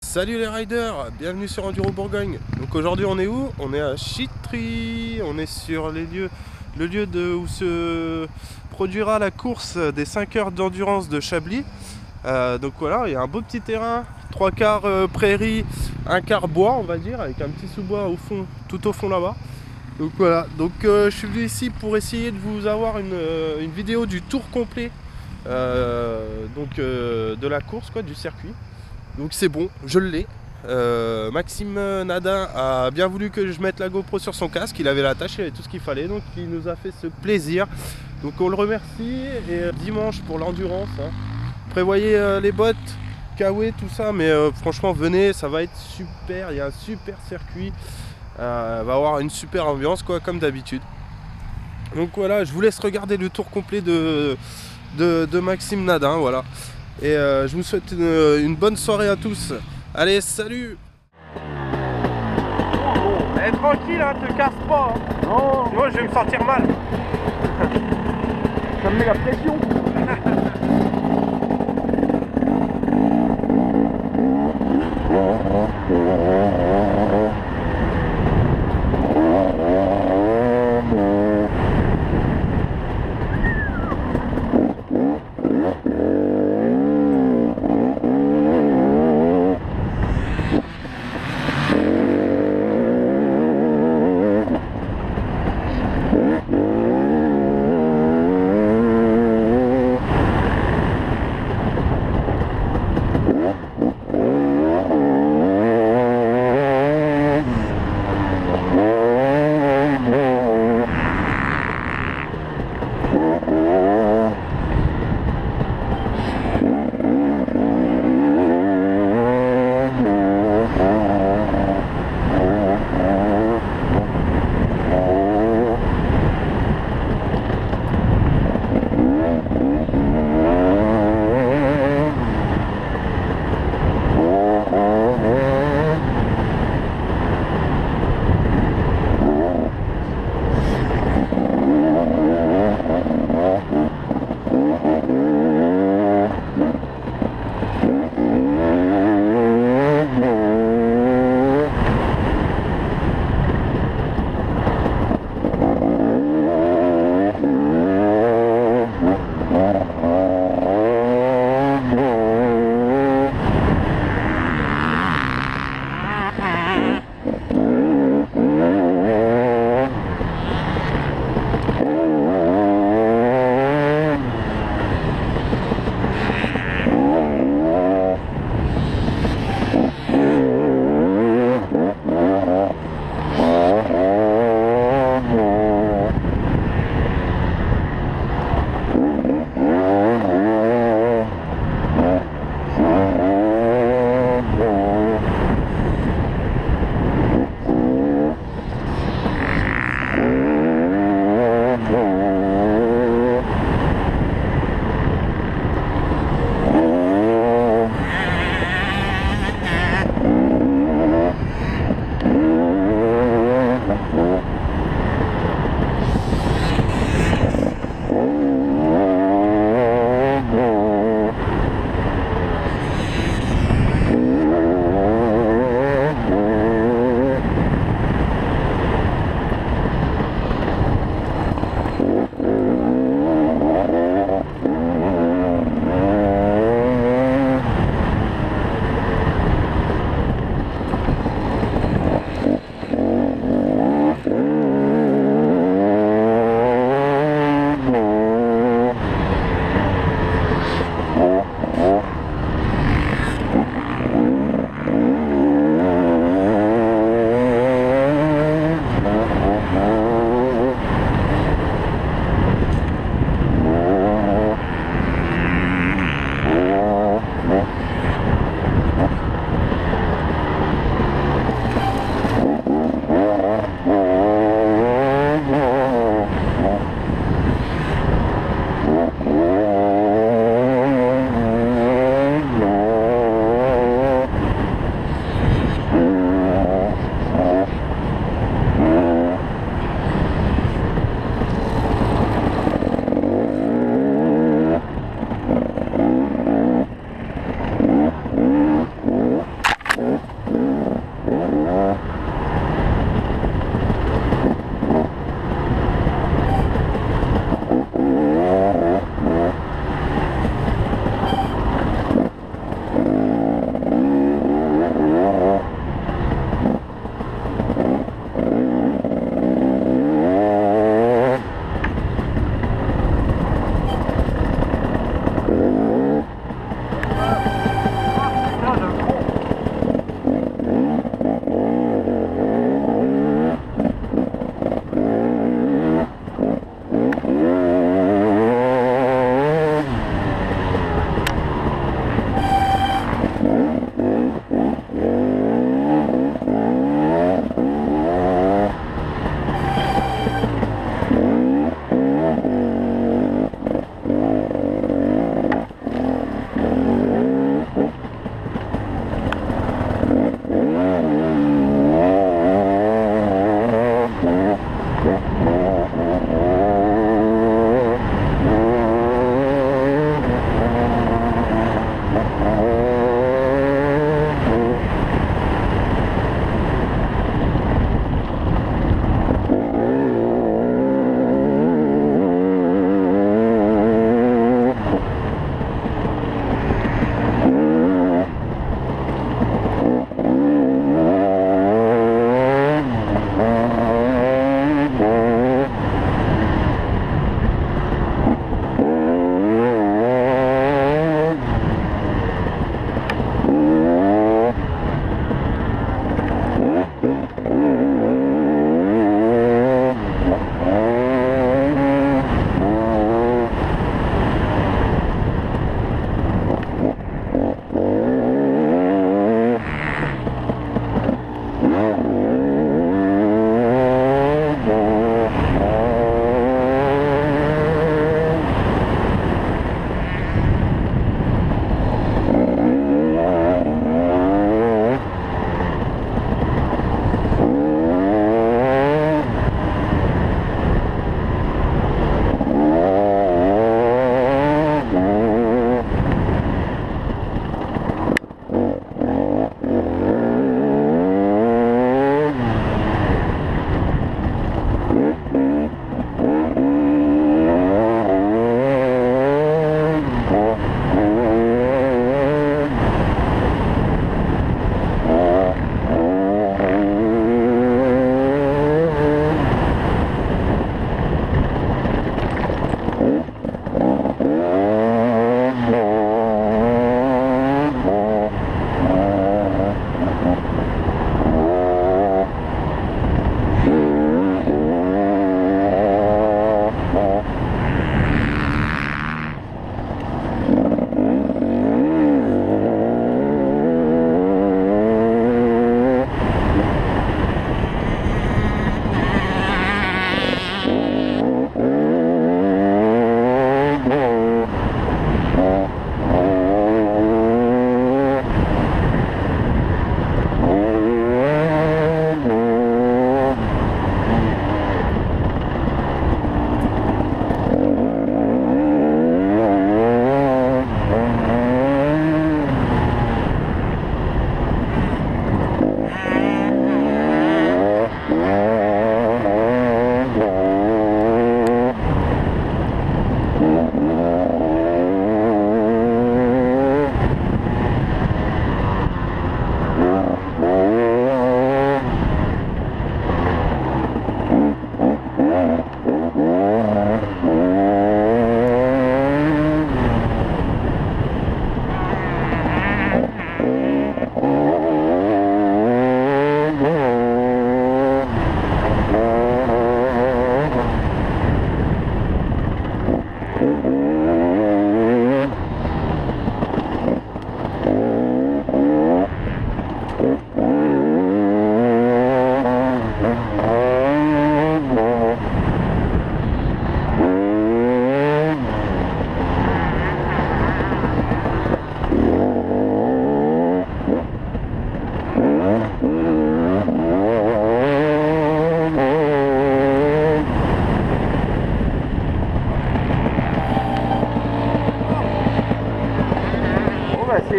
Salut les riders, bienvenue sur Enduro Bourgogne. Donc aujourd'hui on est où? On est à Chitry, on est sur le lieu où se produira la course des 5 heures d'endurance de Chablis. Euh, donc voilà, il y a un beau petit terrain, trois quarts euh, prairie, un quart bois on va dire, avec un petit sous-bois au fond, tout au fond là-bas. Donc voilà, donc euh, je suis venu ici pour essayer de vous avoir une, vidéo du tour complet donc, euh, de la course, quoi, du circuit. Donc c'est bon, je l'ai. Euh, Maxime Nadin a bien voulu que je mette la GoPro sur son casque, il avait la tâche, il avait tout ce qu'il fallait, donc il nous a fait ce plaisir. Donc on le remercie et euh, dimanche pour l'endurance. hein. Prévoyez euh, les bottes, Kawe, tout ça, mais euh, franchement venez, ça va être super, il y a un super circuit. Euh, va avoir une super ambiance quoi comme d'habitude. Donc voilà, je vous laisse regarder le tour complet de, de, de Maxime Nadin, voilà. Et euh, je vous souhaite une, une bonne soirée à tous. Allez, salut Eh, tranquille, hein, te casse pas. Non, Sinon, je vais me sentir mal. ça me met la pression.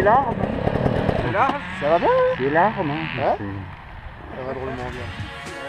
Bah c'est l'arme. C'est là Ça va bien C'est l'arme. Hein. Ouais. Ça va drôlement bien.